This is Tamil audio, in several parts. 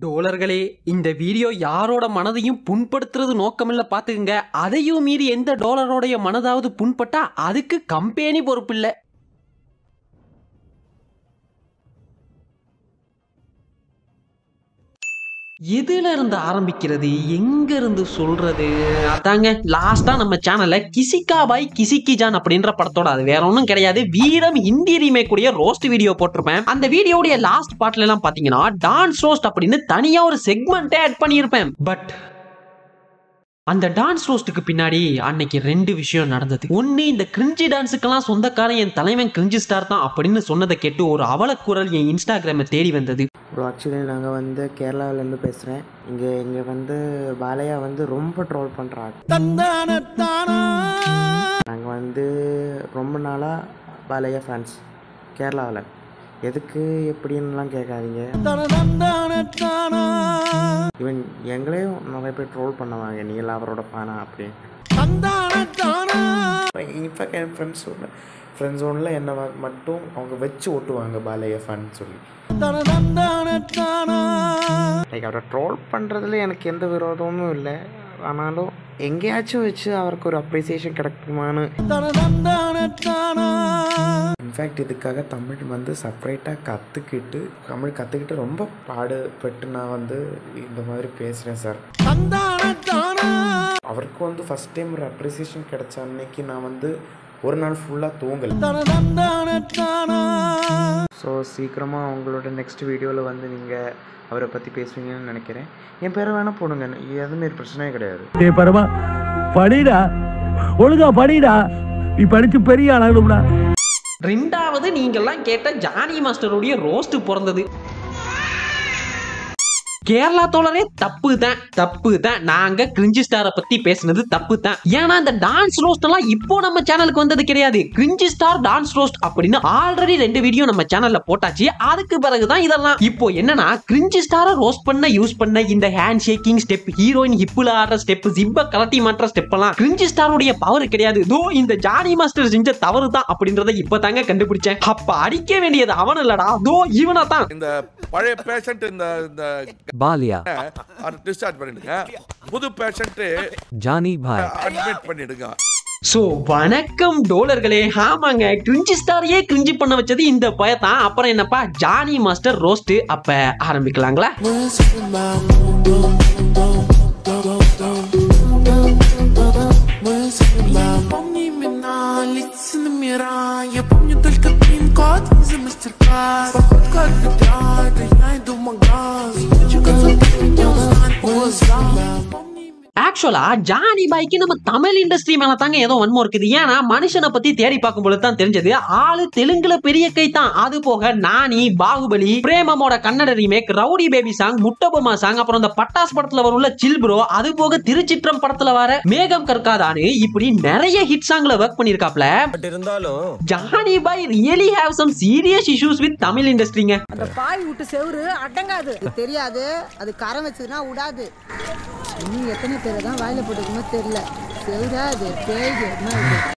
டோலர்களே இந்த வீடியோ யாரோட மனதையும் புண்படுத்துறது நோக்கமில்ல பார்த்துக்குங்க அதையும் மீறி எந்த டோலரோடைய மனதாவது புண்பட்டா அதுக்கு கம்பெனி பொறுப்பு இல்லை எதுல இருந்து ஆரம்பிக்கிறது? எங்க இருந்து சொல்றது? அதாங்க லாஸ்டா நம்ம சேனல்ல கிசிகா பாய் கிசிக்கி ஜான் அப்படின்ற படத்தோட அது வேற ஒன்றும் கிடையாது. வீரம் ஹிந்தி ரீமேக் கூடிய ரோஸ்ட் வீடியோ போட்டிருப்பேன். அந்த வீடியோடைய லாஸ்ட் பார்ட்ல எல்லாம் பாத்தீங்கன்னா டான்ஸ் ரோஸ்ட் அப்படின்னு தனியா ஒரு செக்மெண்ட்டே ஆட் பண்ணியிருப்பேன். பட் அந்த டான்ஸ் ரோஸ்ட்டுக்கு பின்னாடி அன்னைக்கு ரெண்டு விஷயம் நடந்தது. ஒன்று இந்த கிரிஞ்சி டான்ஸுக்கெல்லாம் சொந்தக்காரன் என் தலைவன் கிரிஞ்சி ஸ்டார் தான் அப்படின்னு சொன்னதை கேட்டு ஒரு அவலக்குரல் என் இன்ஸ்டாகிராமை தேடி வந்தது. ப்ரோ ஆக்சுவலி நாங்கள் வந்து கேரளாவிலேருந்து பேசுகிறேன் இங்கே இங்கே வந்து பாலையா வந்து ரொம்ப ட்ரோல் பண்ணுறாங்க நாங்கள் வந்து ரொம்ப நாளாக பாலையா ஃபேன்ஸ் கேரளாவில். எதுக்கு எப்படின்னுலாம் கேட்காதீங்க. ஈவன் எங்களையும் நிறைய பேர் ட்ரோல் பண்ணுவாங்க நீ எல்லாம் அவரோட ஃபேனா அப்படி இன்ஃபேக்ட் என் ஃப்ரெண்ட்ஸ் ஃப்ரெண்ட்ஸ் ஒன்றில் என்னை மட்டும் அவங்க வச்சு ஓட்டுவாங்க பாலையா ஃபேன் சொல்லி. லைக் அவரை ட்ரோல் பண்ணுறதுல எனக்கு எந்த விரோதமும் இல்லை. ஆனாலும் எங்கேயாச்சும் வச்சு அவருக்கு ஒரு அப்ரிசியேஷன் கிடைக்குமான்னு. இன்ஃபேக்ட் இதுக்காக தமிழ் வந்து செப்பரேட்டாக கற்றுக்கிட்டு தமிழ் கற்றுக்கிட்டு ரொம்ப பாடுபட்டு நான் வந்து இந்த மாதிரி பேசுகிறேன் சார் அவருக்கு வந்து ஃபஸ்ட் டைம் ஒரு அப்ரிசியேஷன் கிடைச்ச அன்னைக்கு நான் வந்து ஒரு நாள் ஃபுல்லாக தூங்கல். ஸோ சீக்கிரமாக அவங்களோட நெக்ஸ்ட் வீடியோவில் வந்து நீங்கள் அவரை பற்றி பேசுவீங்கன்னு நினைக்கிறேன். என் பேரை வேணால் போடுங்க. எதுவுமே பிரச்சனையே கிடையாது. டேய் பரமா படிடா. ஒழுங்கா படிடா. நீ படிச்சு பெரிய ஆளாகணும்டா ரெண்டாவது நீங்கள்லாம் கேட்ட ஜானி மாஸ்டருடைய ரோஸ்ட் பிறந்தது. கேரளா தோழரே தப்பு தான் தப்பு தான் நாங்க கிரிஞ்சி ஸ்டாரை பத்தி பேசுனது தப்பு தான் ஏன்னா இந்த டான்ஸ் ரோஸ்ட் எல்லாம் இப்போ நம்ம சேனலுக்கு வந்தது கிடையாது. கிரிஞ்சி ஸ்டார் டான்ஸ் ரோஸ்ட் அப்படின்னு ஆல்ரெடி ரெண்டு வீடியோ நம்ம சேனல்ல போட்டாச்சு. அதுக்கு பிறகுதான் இதெல்லாம். இப்போ என்னன்னா கிரிஞ்சி ஸ்டாரை ரோஸ்ட் பண்ண யூஸ் பண்ண இந்த ஹேண்ட் ஷேக்கிங் ஸ்டெப் ஹீரோயின் ஹிப்புல ஆடுற ஸ்டெப் ஜிப்ப கலட்டி மாற்ற ஸ்டெப் எல்லாம் கிரிஞ்சி ஸ்டாருடைய பவர் கிடையாது. தோ இந்த ஜானி மாஸ்டர் செஞ்ச தவறு தான் அப்படின்றத இப்பதாங்க கண்டுபிடிச்சேன். அப்ப அடிக்க வேண்டியது அவன் இல்லடா. தோ இவனா தான் இந்த பழைய பேஷண்ட் இந்த இந்த பாலியா அதை டிஸ்சார்ஜ் பண்ணிடுங்க புது பேஷண்ட் ஜானி பாய் அட்மிட் பண்ணிடுங்க சோ வணக்கம் டோலர்களே ஆமாங்க கிரிஞ்சி ஸ்டாரையே கிரிஞ்சி பண்ண வச்சது இந்த பயத்தான் அப்புறம் என்னப்பா ஜானி மாஸ்டர் ரோஸ்ட் அப்ப ஆரம்பிக்கலாங்களா Помни имена, лица номера Я помню только пин-код за мастер-класс Походка от бедра, это я иду в магаз Хочу концерт, меня was wrong. ஆக்சுவலா ஜானி பாய்க்கு நம்ம தமிழ் இண்டஸ்ட்ரி மேல தாங்க ஏதோ வன்மம் இருக்குது. ஏன்னா மனுஷனை பத்தி தேடி பார்க்கும் தான் தெரிஞ்சது ஆளு தெலுங்குல பெரிய கை தான். அது போக Nani Baahubali பிரேமமோட Kannada remake rowdy baby song முட்டபொம்மா song அப்புறம் இந்த பட்டாஸ் படத்துல வரும்ல சில் ப்ரோ அது போக திருச்சிற்றம் படத்துல வர மேகம் கற்காதானு இப்படி நிறைய ஹிட் சாங்ல ஒர்க் பண்ணிருக்காப்ல பட் இருந்தாலும் Jani bhai really have some serious issues with Tamil இண்டஸ்ட்ரிங்க அந்த பாய் விட்டு செவுரு அடங்காது. இது தெரியாது. அது கரம் வச்சதுன்னா விடாது இன்னும் எத்தனை பேரை தான் வாயில போட்டுக்குமோ தெரியல. செவுரா அது பேய் என்ன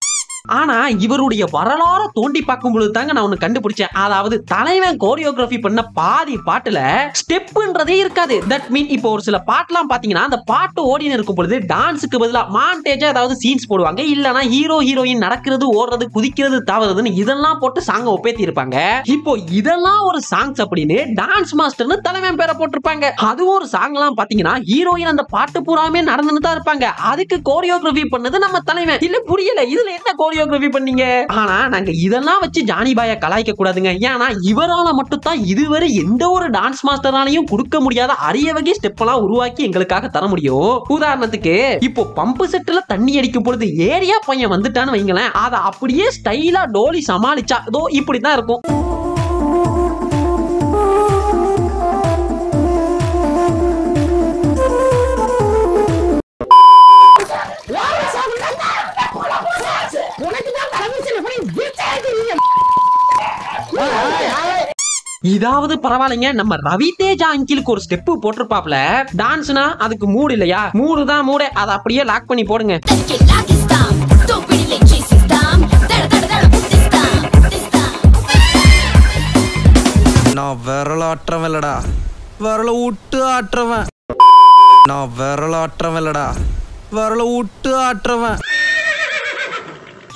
ஆனா இவருடைய வரலாற தோண்டி பார்க்கும் பொழுது தாங்க நான் ஒண்ணு கண்டுபிடிச்சேன். அதாவது தலைவன் கோரியோகிராஃபி பண்ண பாதி பாட்டுல ஸ்டெப்ன்றதே இருக்காது. தட் மீன் இப்போ ஒரு சில பாட்டுலாம் பாத்தீங்கன்னா அந்த பாட்டு ஓடினு இருக்கும் பொழுது டான்ஸுக்கு பதிலா மாண்டேஜா ஏதாவது சீன்ஸ் போடுவாங்க. இல்லனா ஹீரோ ஹீரோயின் நடக்கிறது ஓடுறது குதிக்கிறது தாவறதுன்னு இதெல்லாம் போட்டு சாங்க ஒப்பேத்தி இருப்பாங்க. இப்போ இதெல்லாம் ஒரு சாங்ஸ் அப்படின்னு டான்ஸ் மாஸ்டர்னு தலைவன் பேரை போட்டிருப்பாங்க. அதுவும் ஒரு சாங் எல்லாம் பாத்தீங்கன்னா ஹீரோயின் அந்த பாட்டு பூராமே நடந்துன்னு தான் இருப்பாங்க. அதுக்கு கோரியோகிராஃபி பண்ணது நம்ம தலைவன். இல்ல புரியல. இதுல என்ன கோரியோகிராஃபி பண்ணீங்க? ஆனா நாங்க இதெல்லாம் வச்சு ஜானி பாய கலாய்க்க கூடாதுங்க. ஏன்னா இவரால மட்டும் தான் இதுவரை எந்த ஒரு டான்ஸ் மாஸ்டராலையும் கொடுக்க முடியாத அரிய வகை ஸ்டெப் எல்லாம் உருவாக்கி எங்களுக்காக தர முடியும். உதாரணத்துக்கு இப்போ பம்பு செட்டுல தண்ணி அடிக்கும் பொழுது ஏரியா பையன் வந்துட்டான்னு வைங்களேன். அதை அப்படியே ஸ்டைலா டோலி சமாளிச்சா இதோ இப்படிதான் இருக்கும். இதாவது பரவாயில்லைங்க. நம்ம ரவி தேஜா அங்கிலுக்கு ஒரு ஸ்டெப் போட்டிருப்பாப்ல டான்ஸ்னா அதுக்கு மூடு இல்லையா? மூடு தான் மூடு அதை அப்படியே லாக் பண்ணி போடுங்க. நான் விரல ஆற்றவன்லடா விட்டு ஆற்றவன் நான் விரல ஆற்றவன்லடா விரல விட்டு ஆற்றவன்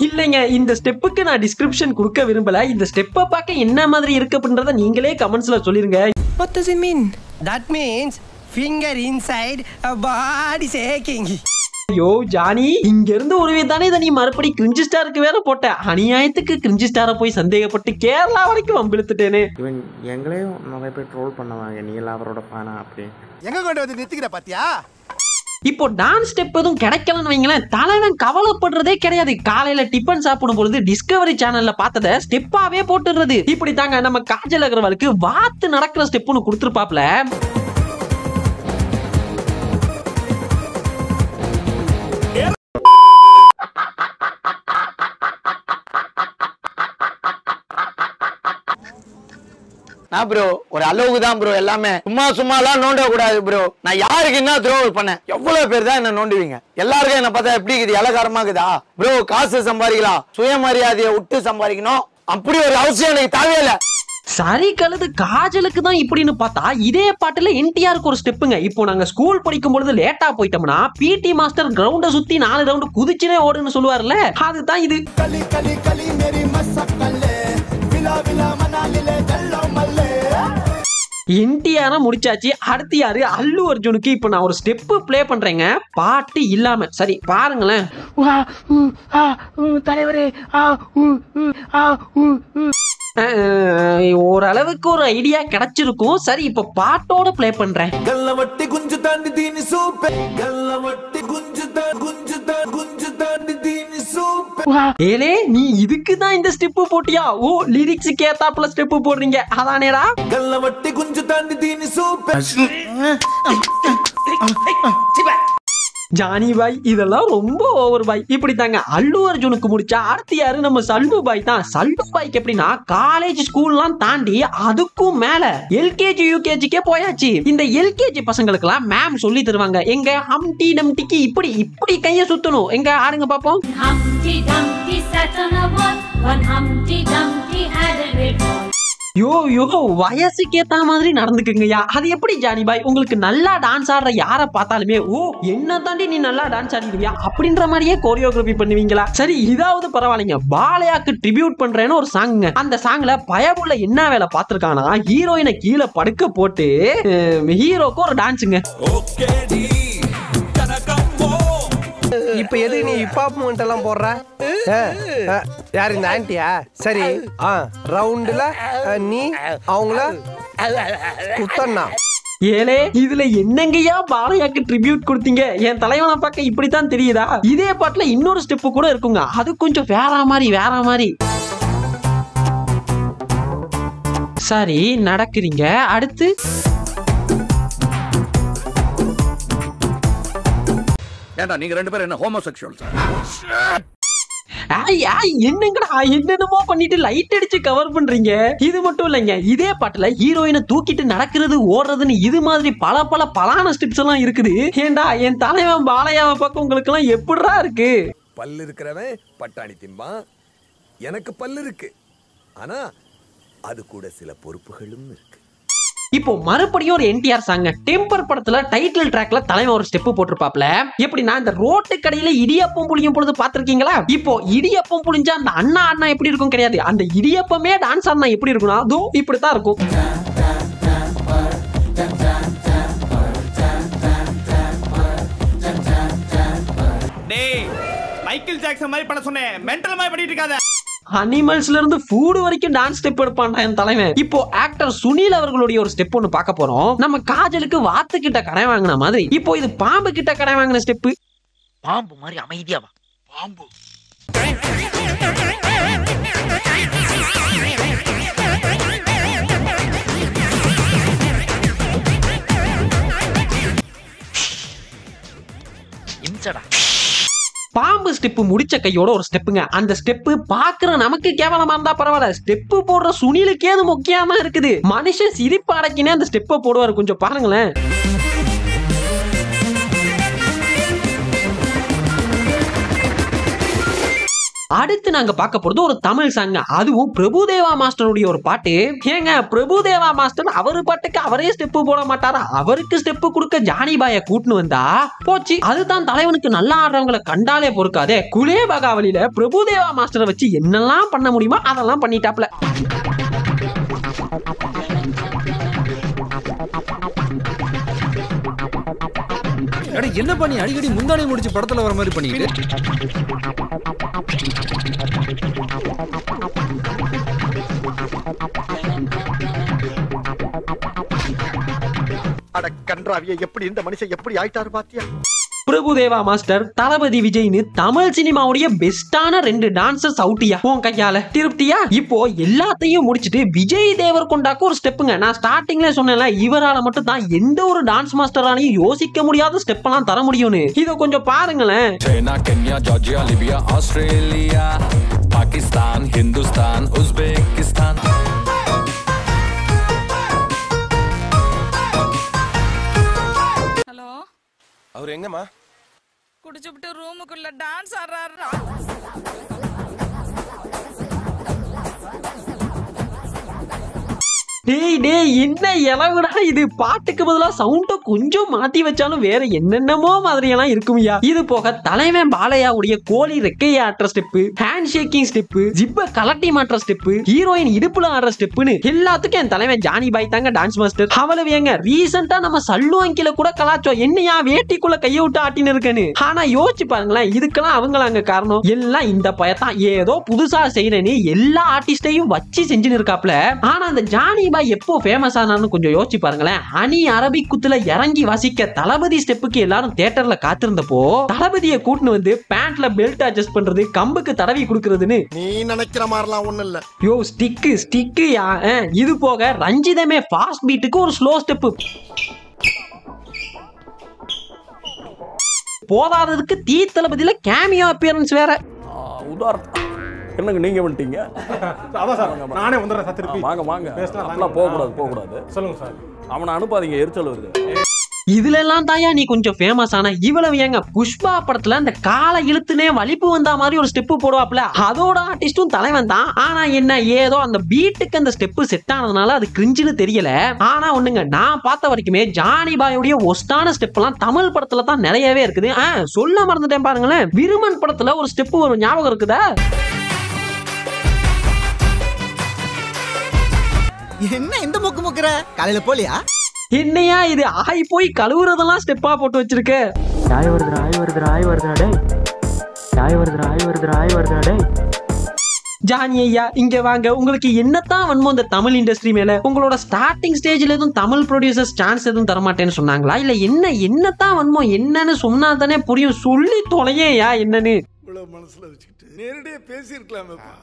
இல்லைங்க இந்த ஸ்டெப்புக்கு நான் டிஸ்கிரிப்ஷன் கொடுக்க விரும்பல. இந்த ஸ்டெப்பை பார்க்க என்ன மாதிரி இருக்கு அப்படின்றத நீங்களே கமெண்ட்ஸ்ல சொல்லிருங்க. What does it mean? That means finger inside body shaking. ஐயோ ஜானி இங்க இருந்து ஒரு தானே இதை நீ மறுபடி கிரிஞ்சி ஸ்டாருக்கு வேற போட்ட. அநியாயத்துக்கு கிரிஞ்சி ஸ்டாரை போய் சந்தேகப்பட்டு கேரளா வரைக்கும் வம்பிழுத்துட்டேனே. இவன் எங்களையும் நிறைய பேர் ட்ரோல் பண்ணுவாங்க. நீ எல்லாம் அவரோட ஃபேனா அப்படி எங்க கொண்டு வந்து நிறுத்திக்கிற பாத்தியா? இப்போ டான்ஸ் ஸ்டெப் எதுவும் கிடைக்கலன்னு வைங்களேன் தலைவன் கவலைப்படுறதே கிடையாது. காலையில டிஃபன் சாப்பிடும் பொழுது டிஸ்கவரி சேனல்ல பார்த்தத ஸ்டெப்பாவே போட்டுடுறது. இப்படி தாங்க நம்ம காஜல் அகர்வாலுக்கு வாத்து நடக்கிற ஸ்டெப்னு கொடுத்துருப்பாப்ல நான் ப்ரோ ஒரு அளவுக்கு தான் ப்ரோ எல்லாமே. சும்மா சும்மாலாம் நோண்ட கூடாது ப்ரோ நான் யாருக்கு என்ன துரோகம் பண்ணேன்? எவ்வளவு பேர் தான் என்ன நோண்டுவீங்க? எல்லாருக்கும் என்ன பார்த்தா எப்படி இருக்குது? இலகாரமா இருக்குதா? ப்ரோ காசு சம்பாதிக்கலாம். சுயமரியாதையை விட்டு சம்பாதிக்கணும். அப்படி ஒரு அவசியம் எனக்கு தேவையில்லை. சரி கழுது காஜலுக்கு தான் இப்படின்னு பார்த்தா இதே பாட்டுல என்டிஆருக்கு ஒரு ஸ்டெப்புங்க. இப்போ நாங்க ஸ்கூல் படிக்கும் பொழுது லேட்டா போயிட்டோம்னா பிடி மாஸ்டர் கிரவுண்ட சுத்தி நாலு ரவுண்டு குதிச்சுனே ஓடுன்னு சொல்லுவார்ல? அதுதான் இது. என்டிஆர முடிச்சாச்சு. அடுத்து யாரு? அல்லு அர்ஜுனுக்கு இப்போ நான் ஒரு ஸ்டெப்பு ப்ளே பண்றேங்க. பாட்டு இல்லாம. சரி பாருங்களேன். தலைவரே அஹ், ஓரளவுக்கு ஒரு ஐடியா கிடைச்சிருக்கும் சரி இப்ப பாட்டோட ப்ளே பண்றேன் கல்ல வட்டி குஞ்சு தாண்டி தீனி கல்ல வட்டி குஞ்சு தான் குஞ்சு தான் குஞ்சு தாண்டி தீனி சூப்பே ஏலே நீ இதுக்கு தான் இந்த ஸ்டெப் போட்டியா ஓ லிரிக்ஸ் கேத்தாப்ல ஸ்டெப் போடுறீங்க அதானேடா கல்ல வட்டி குஞ்சு தாண்டி தீனி சூப்பே ஜானி பாய் இதெல்லாம் ரொம்ப ஓவர் பாய் இப்படி தாங்க அல்லு அர்ஜுனுக்கு முடிச்சா அடுத்து யாரு நம்ம சல்டு பாய் தான். சல்டு பாய்க்கு எப்படின்னா காலேஜ் ஸ்கூல்லாம் தாண்டி அதுக்கும் மேல எல்கேஜி யூகேஜிக்கே போயாச்சு. இந்த எல்கேஜி பசங்களுக்கெல்லாம் மேம் சொல்லி தருவாங்க. எங்க ஹம்டி டம்டிக்கு இப்படி இப்படி கைய சுத்தணும். எங்க ஆடுங்க பாப்போம். Humpty Dumpty sat on a wall. One Humpty Dumpty had a great fall. யோ யோ வயசுக்கு ஏத்த மாதிரி நடந்துக்குங்கய்யா. அது எப்படி ஜானி பாய் உங்களுக்கு நல்லா டான்ஸ் ஆடுற யாரை பார்த்தாலுமே ஓ என்ன தாண்டி நீ நல்லா டான்ஸ் ஆடிடுவியா? அப்படின்ற மாதிரியே கோரியோகிராஃபி பண்ணுவீங்களா? சரி இதாவது பரவாயில்லைங்க. பாலையாக்கு ட்ரிபியூட் பண்றேன்னு ஒரு சாங்குங்க அந்த சாங்ல பயபுள்ள என்ன வேலை பார்த்திருக்கானா ஹீரோயினை கீழே படுக்க போட்டு ஹீரோக்கு ஒரு டான்ஸுங்க இப்ப எது நீ ஹிப்ஹாப் மூமெண்ட் எல்லாம் போடுற? யார் இந்த ஆன்ட்டியா சரி ஆ ரவுண்டுல நீ அவங்கள குத்தண்ணா. ஏலே இதுல என்னங்கய்யா பாலையாக்கு ட்ரிபியூட் கொடுத்தீங்க? என் தலைவனை பார்க்க இப்படித்தான் தெரியுதா? இதே பாட்டுல இன்னொரு ஸ்டெப்பு கூட இருக்குங்க. அது கொஞ்சம் வேற மாதிரி வேற மாதிரி. சரி நடக்கிறீங்க. அடுத்து? ஏன்டா நீங்க ரெண்டு பேரும் என்ன ஆய், என்னங்கடா என்னென்னமோ பண்ணிட்டு லைட் அடிச்சு கவர் பண்றீங்க? இது மட்டும் இல்லைங்க இதே பாட்டுல ஹீரோயினை தூக்கிட்டு நடக்கிறது ஓடுறதுன்னு இது மாதிரி பல பல பலான ஸ்டெப்ஸ் எல்லாம் இருக்குது. ஏண்டா என் தலைவன் பாலையாவை பக்கம் உங்களுக்கு எல்லாம் எப்படிடா இருக்கு? பல்லு இருக்கிறவன் பட்டாணி திம்பான். எனக்கு பல்லு இருக்கு. ஆனா அது கூட சில பொறுப்புகளும் இருக்கு. இப்போ மறுபடியும் ஒரு என்டிஆர் சாங் டெம்பர் படத்துல டைட்டில் ட்ராக்ல தலைவன் ஒரு ஸ்டெப் போட்டிருப்பாப்ல. எப்படின்னா இந்த ரோட்டு கடையில இடியப்பம் புளியும் பொழுது பாத்திருக்கீங்களா இப்போ இடியப்பம் புளிஞ்சா அந்த அண்ணா அண்ணா எப்படி இருக்கும் கிடையாது. அந்த இடியப்பமே டான்ஸ் ஆடினா எப்படி இருக்கும்னா அதுவும் இப்படித்தான் இருக்கும். டேய் மைக்கேல் ஜாக்சன் மாதிரி பண்ண சொன்னேன். மென்டல் மாதிரி பண்ணிட்டு இருக்காத. அனிமல்ஸ்ல இருந்து ஃபுட் வரைக்கும் டான்ஸ் ஸ்டெப் எடுப்பான்டா என் தலைவன். இப்போ ஆக்டர் சுனில் அவர்களுடைய ஒரு ஸ்டெப் ஒன்னு பார்க்க போறோம். நம்ம காஜலுக்கு வாத்து கிட்ட கடை வாங்கின மாதிரி. இப்போ இது பாம்பு கிட்ட கடை வாங்கின ஸ்டெப் பாம்பு மாதிரி அமைதியா வா. பாம்பு. ஸ்டெப் முடிச்ச கையோட ஒரு ஸ்டெப்புங்க அந்த ஸ்டெப் பாக்குற நமக்கு கேவலமா இருந்தா பரவாயில்ல. ஸ்டெப் போடுற சுனிலுக்கே அது முக்கியமா இருக்குது. மனுஷன் சிரிப்பு அடக்கினே அந்த ஸ்டெப்பை போடுவார். கொஞ்சம் பாருங்களேன். அடுத்து நாங்க பார்க்க போறது ஒரு தமிழ் சாங் அதுவும் பிரபுதேவா மாஸ்டருடைய ஒரு பாட்டு. ஏங்க பிரபுதேவா மாஸ்டர் அவரு பாட்டுக்கு அவரே ஸ்டெப்பு போட மாட்டாரா? அவருக்கு ஸ்டெப்பு கொடுக்க ஜானி பாய கூட்டுன்னு வந்தா போச்சு. அதுதான் தலைவனுக்கு நல்லா ஆடுறவங்களை கண்டாலே பொறுக்காதே. குலே பகாவலியில பிரபுதேவா மாஸ்டரை வச்சு என்னெல்லாம் பண்ண முடியுமோ அதெல்லாம் பண்ணிட்டாப்ல அட என்ன பண்ணி அடிக்கடி முந்தானை முடிச்சு படத்துல வர மாதிரி பண்ணிட்டு அட கன்றாவிய எப்படி இந்த மனுஷன் எப்படி ஆயிட்டாரு பாத்தியா? பிரபுதேவா மாஸ்டர் தளபதி விஜய்னு தமிழ் சினிமாவுடைய பெஸ்டான ரெண்டு டான்சர்ஸ் அவுட்டியா உன் கையால. திருப்தியா? இப்போ எல்லாத்தையும் முடிச்சிட்டு விஜய் தேவர் கொண்டாக்கு ஒரு ஸ்டெப்புங்க நான் ஸ்டார்டிங்ல சொன்னேன்ல இவரால மட்டும் தான் எந்த ஒரு டான்ஸ் மாஸ்டரானையும் யோசிக்க முடியாத ஸ்டெப் எல்லாம் தர முடியும்னு. இதை கொஞ்சம் பாருங்களேன். Korea Georgia Libya Australia Pakistan Hindustan Uzbekistan. அவர் எங்கம்மா? குடிச்சுப்புட்டு ரூமுக்குள்ள டான்ஸ் ஆடுறாரு. டேய் டேய் என்ன இளவுடா இது? பாட்டுக்கு பதிலா சவுண்ட கொஞ்சம் மாத்தி வச்சாலும் வேற என்னென்னமோ மாதிரியெல்லாம் இருக்கும்யா இது போக தலைவன் பாலையாவுடைய கோழி ரெக்கையை ஆட்டுற ஸ்டெப்பு ஹேண்ட் ஷேக்கிங் ஸ்டெப்பு ஜிப்ப கலட்டி மாட்டுற ஸ்டெப்பு ஹீரோயின் இடுப்புல ஆடுற ஸ்டெப்புன்னு எல்லாத்துக்கும் என் தலைவன் ஜானி பாய் தாங்க டான்ஸ் மாஸ்டர் அவ்வளவு ஏங்க ரீசெண்டா நம்ம சல்லு அங்கில கூட கலாச்சோம் என்னையா வேட்டிக்குள்ள கைய விட்டு ஆட்டின்னு இருக்கேன்னு? ஆனா யோசிச்சு பாருங்களேன் இதுக்கெல்லாம் அவங்கள அங்க காரணம்? எல்லாம் இந்த பயத்தான். ஏதோ புதுசா செய்யறேன்னு எல்லா ஆர்டிஸ்டையும் வச்சு செஞ்சுன்னு இருக்காப்ல. ஆனா அந்த ஜானி பாய் எப்போ ஃபேமஸ் ஆனார்னு கொஞ்சம் யோசிச்சு பாருங்களேன். அணி அரபிக் குத்துல இறங்கி வாசிக்க தளபதி ஸ்டெப்புக்கு எல்லாரும் தியேட்டர்ல காத்திருந்தப்போ தளபதியை கூட்டின்னு வந்து பேண்ட்ல பெல்ட் அட்ஜஸ்ட் பண்றது கம்புக்கு தடவி கொடுக்கறதுன்னு. நீ நினைக்கிற மாதிரிலாம் ஒண்ணும் இல்ல. யோ ஸ்டிக்கு ஸ்டிக்கு இது போக ரஞ்சிதமே ஃபாஸ்ட் பீட்டுக்கு ஒரு ஸ்லோ ஸ்டெப்பு போதாததுக்கு தீ தளபதியில கேமியோ அப்பியரன்ஸ் வேற. உதாரணம். என்னங்க நீங்க வந்துட்டீங்க? அதான் சார் நானே வந்துடுறேன் சார் திருப்பி. வாங்க வாங்க. பேசலாம், அப்படிலாம் போகக்கூடாது போகக்கூடாது. சொல்லுங்க சார். அவனை அனுப்பாதீங்க எரிச்சல் வருது. இதுல எல்லாம் தாயா நீ கொஞ்சம் ஃபேமஸ் ஆன இவ்வளவு ஏங்க புஷ்பா படத்துல இந்த காலை இழுத்துனே வலிப்பு வந்தா மாதிரி ஒரு ஸ்டெப் போடுவாப்ல அதோட ஆர்டிஸ்டும் தலைவன் தான். ஆனா என்ன ஏதோ அந்த பீட்டுக்கு அந்த ஸ்டெப் செட் ஆனதுனால அது கிரிஞ்சுன்னு தெரியல. ஆனா ஒண்ணுங்க நான் பார்த்த வரைக்குமே ஜானி பாயுடைய ஒஸ்டான ஸ்டெப் எல்லாம் தமிழ் படத்துல தான் நிறையவே இருக்குது. சொல்ல மறந்துட்டேன் பாருங்களேன். விருமன் படத்துல ஒரு ஸ்டெப் வரும் ஞாபகம் இருக்குதா? என்ன இந்த முக்கு முக்குற? காலையில போலியா? என்னையா இது? ஆய் போய் கழுவுறதெல்லாம் ஸ்டெப்பா போட்டு வச்சிருக்க. ஆய் வருதுடா ஆய் வருதுடா ஆய் வருதுடா டேய். ஆய் வருதுடா ஆய் வருதுடா ஆய் வருதுடா டேய். ஜானி ஐயா இங்க வாங்க. உங்களுக்கு என்னத்தான் வன்மோ இந்த தமிழ் இண்டஸ்ட்ரி மேல? உங்களோட ஸ்டார்டிங் ஸ்டேஜ்ல எதுவும் தமிழ் ப்ரொடியூசர்ஸ் சான்ஸ் எதுவும் தரமாட்டேன்னு சொன்னாங்களா? இல்ல என்ன என்னத்தான் வன்மோ என்னன்னு சொன்னா தானே புரியும்? சொல்லி தொலையேயா என்னன்னு? இவ்வளவு மனசுல வச்சுக்கிட்டு நேரடியா பேசியிருக்கலாமேப்பா.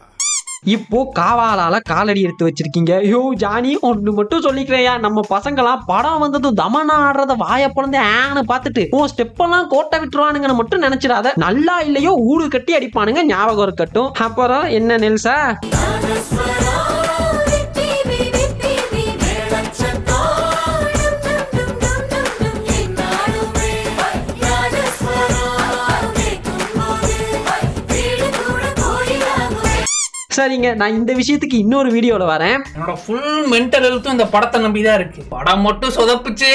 இப்போ காவாலால காலடி எடுத்து வச்சிருக்கீங்க. ஐயோ ஜானி ஒன்று மட்டும் சொல்லிக்கிறேயா நம்ம பசங்களாம் படம் வந்ததும் தமனா ஆடுறத வாய பிறந்து ஆன்னு பார்த்துட்டு உன் ஸ்டெப்பெல்லாம் கோட்டை விட்டுருவானுங்கன்னு மட்டும் நினைச்சிடாத. நல்லா இல்லையோ ஊடு கட்டி அடிப்பானுங்க ஞாபகம் இருக்கட்டும். அப்புறம் என்ன நெல்சா? சரிங்க நான் இந்த விஷயத்துக்கு இன்னொரு வீடியோல வரேன். என்னோட ஃபுல் மென்டல் ஹெல்த்தும் இந்த படத்தை நம்பி தான் இருக்கு. படம் மட்டும் சொதப்புச்சு.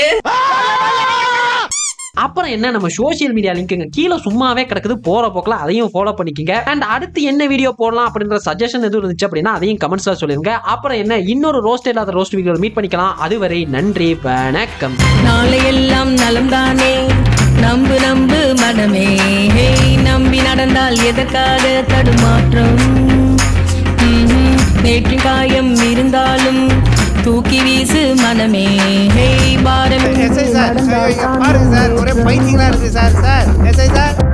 அப்புறம் என்ன நம்ம சோஷியல் மீடியா லிங்க்குங்க கீழே சும்மாவே கிடக்குது. போற போக்கில் அதையும் ஃபாலோ பண்ணிக்கங்க. அண்ட் அடுத்து என்ன வீடியோ போடலாம் அப்படின்ற சஜஷன் எதுவும் இருந்துச்சு அப்படின்னா அதையும் கமெண்ட்ஸ்ல சொல்லிருங்க. அப்புறம் என்ன இன்னொரு ரோஸ்ட் இல்லாத ரோஸ்ட் வீடியோ மீட் பண்ணிக்கலாம். அதுவரை நன்றி வணக்கம். நாளையெல்லாம் நலம்தானே? நம்பு நம்பு மனமே. ஹே நம்பி நடந்தால் எதற்காக தடுமாற்றம். நேற்று காயம் இருந்தாலும் தூக்கி வீசு மனமே. ஹே பாரம். SI sir. பாருங்க சார். ஒரே பைத்தியங்களா இருக்கு சார் சார். SI sir.